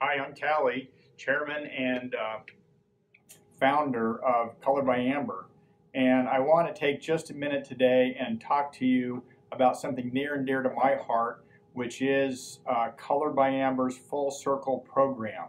Hi, I'm Talley, chairman and uh, founder of Color by Amber. And I want to take just a minute today and talk to you about something near and dear to my heart, which is uh, Color by Amber's Full Circle program.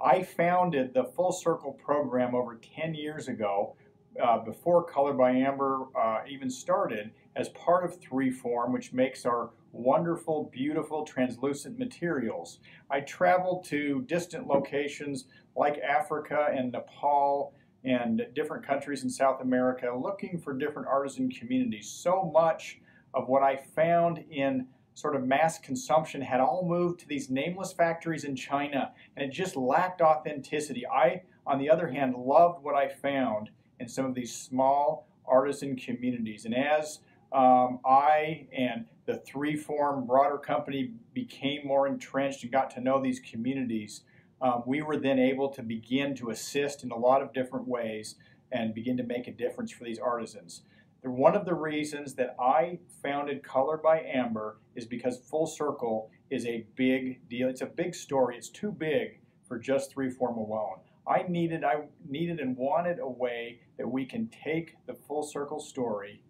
I founded the Full Circle program over 10 years ago, uh, before Color by Amber uh, even started, as part of 3Form, which makes our wonderful, beautiful, translucent materials. I traveled to distant locations like Africa and Nepal and different countries in South America looking for different artisan communities. So much of what I found in sort of mass consumption had all moved to these nameless factories in China and it just lacked authenticity. I, on the other hand, loved what I found in some of these small artisan communities. And as um, I and the 3Form broader company became more entrenched and got to know these communities, um, we were then able to begin to assist in a lot of different ways and begin to make a difference for these artisans. One of the reasons that I founded Color by Amber is because Full Circle is a big deal. It's a big story. It's too big for just 3Form alone. I needed, I needed and wanted a way that we can take the Full Circle story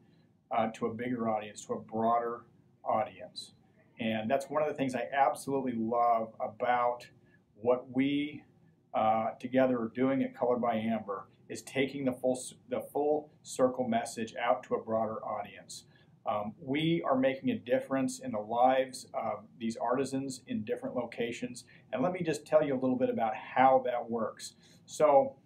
uh, to a bigger audience, to a broader audience. And that's one of the things I absolutely love about what we uh, together are doing at Color by Amber is taking the full, the full circle message out to a broader audience. Um, we are making a difference in the lives of these artisans in different locations. And let me just tell you a little bit about how that works. So,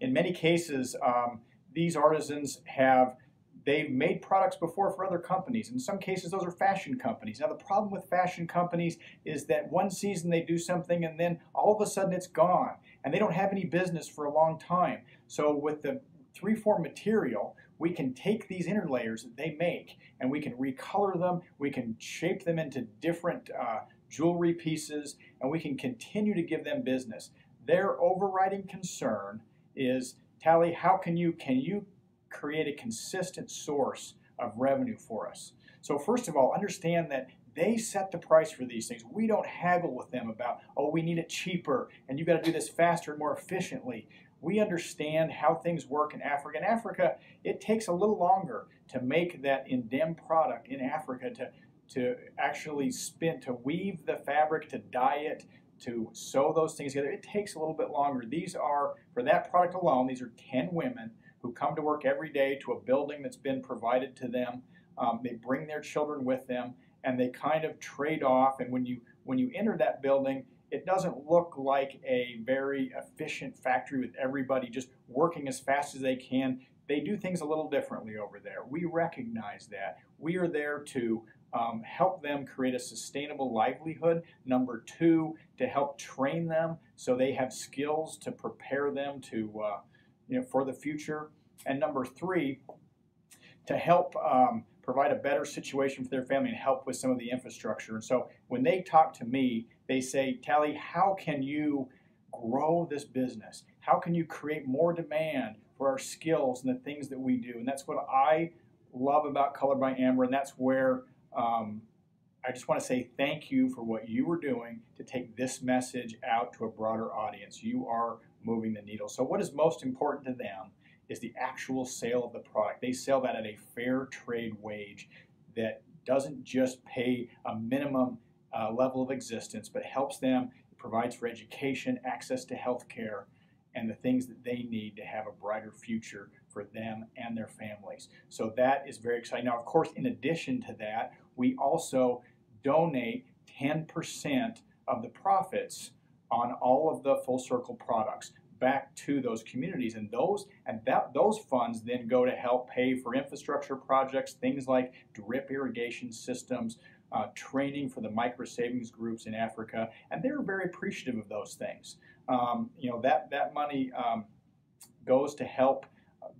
in many cases, um, these artisans have They've made products before for other companies. In some cases, those are fashion companies. Now, the problem with fashion companies is that one season they do something and then all of a sudden it's gone and they don't have any business for a long time. So, with the 3Form material, we can take these inner layers that they make and we can recolor them, we can shape them into different uh, jewelry pieces, and we can continue to give them business. Their overriding concern is Talley, how can you can you create a consistent source of revenue for us. So first of all, understand that they set the price for these things. We don't haggle with them about, oh, we need it cheaper and you've got to do this faster and more efficiently. We understand how things work in Africa. In Africa, it takes a little longer to make that indem product in Africa to, to actually spin, to weave the fabric, to dye it, to sew those things together. It takes a little bit longer. These are, for that product alone, these are 10 women who come to work every day to a building that's been provided to them. Um, they bring their children with them, and they kind of trade off. And when you when you enter that building, it doesn't look like a very efficient factory with everybody just working as fast as they can. They do things a little differently over there. We recognize that. We are there to um, help them create a sustainable livelihood. Number two, to help train them so they have skills to prepare them to uh, you know, for the future. And number three, to help um, provide a better situation for their family and help with some of the infrastructure. And so when they talk to me, they say, Talley, how can you grow this business? How can you create more demand for our skills and the things that we do? And that's what I love about Color by Amber, and that's where um, I just want to say thank you for what you were doing to take this message out to a broader audience. You are moving the needle. So, what is most important to them is the actual sale of the product. They sell that at a fair trade wage that doesn't just pay a minimum uh, level of existence, but helps them, provides for education, access to health care, and the things that they need to have a brighter future for them and their families. So that is very exciting. Now, of course, in addition to that, we also donate 10% of the profits on all of the full circle products back to those communities. And those and that those funds then go to help pay for infrastructure projects things like drip irrigation systems uh, training for the micro savings groups in Africa. And they're very appreciative of those things. Um, you know that that money um, goes to help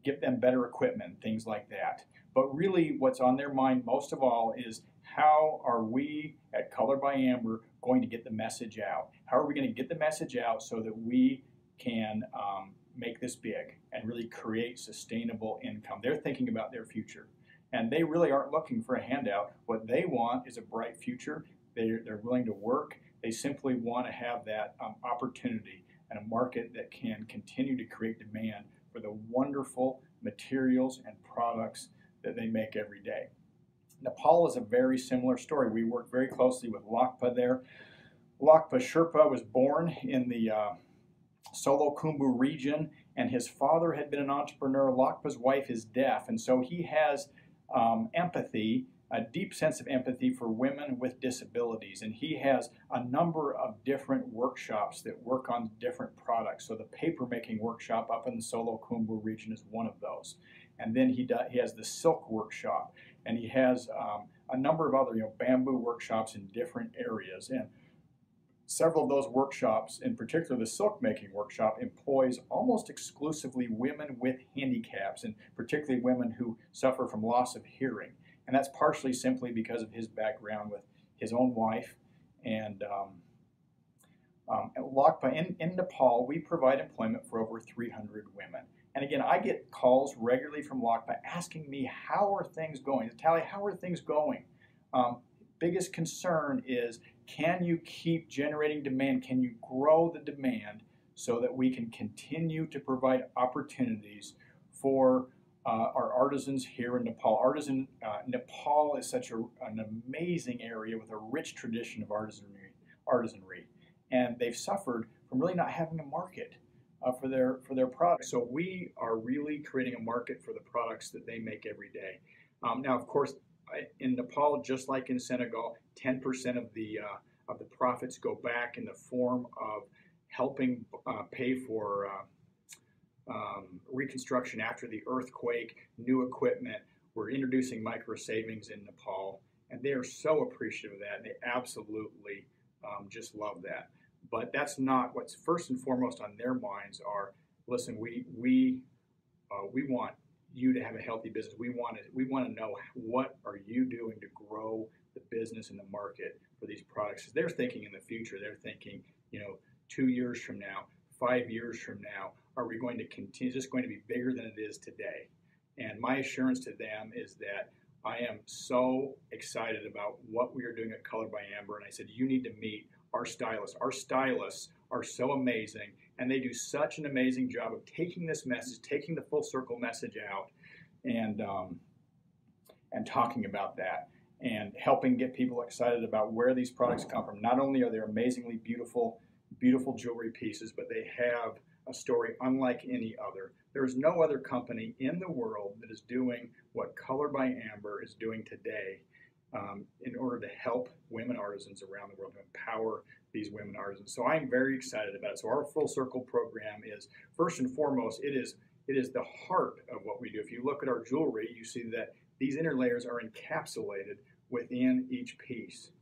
get them better equipment things like that but really what's on their mind most of all is how are we at Color by Amber going to get the message out? How are we going to get the message out so that we can um, make this big and really create sustainable income? They're thinking about their future. And they really aren't looking for a handout. What they want is a bright future. They're, they're willing to work. They simply want to have that um, opportunity and a market that can continue to create demand for the wonderful materials and products that they make every day. Nepal is a very similar story. We work very closely with Lakpa there. Lakpa Sherpa was born in the uh, Solu Khumbu region, and his father had been an entrepreneur. Lakpa's wife is deaf, and so he has um, empathy, a deep sense of empathy for women with disabilities. And he has a number of different workshops that work on different products. So the papermaking workshop up in the Solu Khumbu region is one of those. And then he, does, he has the silk workshop, and he has um, a number of other, you know, bamboo workshops in different areas. And several of those workshops, in particular the silk making workshop, employs almost exclusively women with handicaps, and particularly women who suffer from loss of hearing. And that's partially simply because of his background with his own wife and um, um, Lakpa in, in Nepal, we provide employment for over 300 women. And again, I get calls regularly from Lakpa asking me, how are things going? Talley, how are things going? Um, biggest concern is, can you keep generating demand? Can you grow the demand so that we can continue to provide opportunities for uh, our artisans here in Nepal? Artisan uh, Nepal is such a, an amazing area with a rich tradition of artisanry, artisanry, and they've suffered from really not having a market uh, for their for their products. So we are really creating a market for the products that they make every day. Um, now, of course, in Nepal, just like in Senegal, 10% of the uh, of the profits go back in the form of helping uh, pay for uh, um, reconstruction after the earthquake, new equipment. We're introducing micro savings in Nepal, and they are so appreciative of that. and They absolutely um, just love that. But that's not what's first and foremost on their minds. Are listen, we we uh, we want you to have a healthy business. We want to we want to know what are you doing to grow the business and the market for these products. They're thinking in the future. They're thinking, you know, two years from now, five years from now, are we going to continue? Is this going to be bigger than it is today? And my assurance to them is that I am so excited about what we are doing at Color by Amber. And I said, you need to meet our stylists. Our stylists are so amazing, and they do such an amazing job of taking this message, taking the full circle message out, and um, and talking about that, and helping get people excited about where these products come from. Not only are they amazingly beautiful, beautiful jewelry pieces, but they have a story unlike any other. There is no other company in the world that is doing what Color by Amber is doing today um, in order to help women artisans around the world, to empower these women artisans. So I'm very excited about it. So our full circle program is first and foremost, it is it is the heart of what we do. If you look at our jewelry, you see that these inner layers are encapsulated within each piece.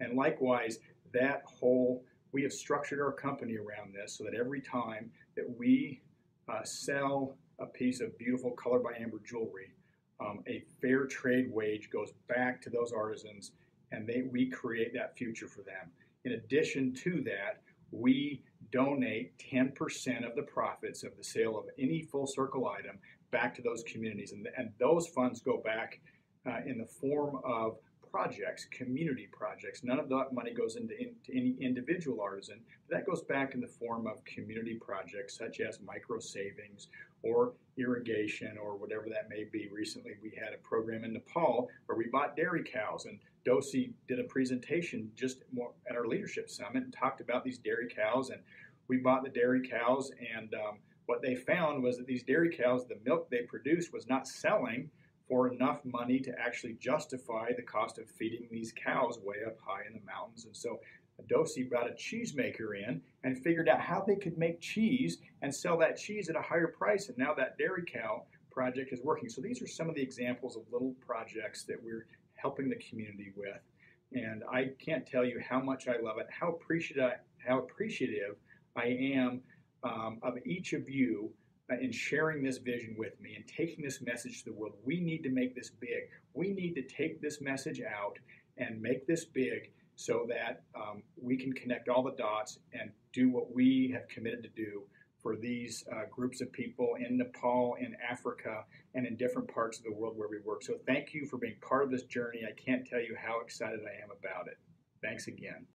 And likewise, that whole we have structured our company around this so that every time that we uh, sell a piece of beautiful color by amber jewelry, um, a fair trade wage goes back to those artisans and they, we create that future for them. In addition to that, we donate 10% of the profits of the sale of any full circle item back to those communities. And, and those funds go back uh, in the form of projects, community projects. None of that money goes into, into any individual artisan. That goes back in the form of community projects such as micro savings or irrigation or whatever that may be. Recently, we had a program in Nepal where we bought dairy cows, and Dosi did a presentation just at our leadership summit and talked about these dairy cows. And we bought the dairy cows, and um, what they found was that these dairy cows, the milk they produced was not selling for enough money to actually justify the cost of feeding these cows way up high in the mountains. And so Adosi brought a cheesemaker in and figured out how they could make cheese and sell that cheese at a higher price. And now that dairy cow project is working. So these are some of the examples of little projects that we're helping the community with. And I can't tell you how much I love it, how appreciative, how appreciative I am um, of each of you in sharing this vision with me and taking this message to the world. We need to make this big. We need to take this message out and make this big so that um, we can connect all the dots and do what we have committed to do for these uh, groups of people in Nepal, in Africa, and in different parts of the world where we work. So thank you for being part of this journey. I can't tell you how excited I am about it. Thanks again.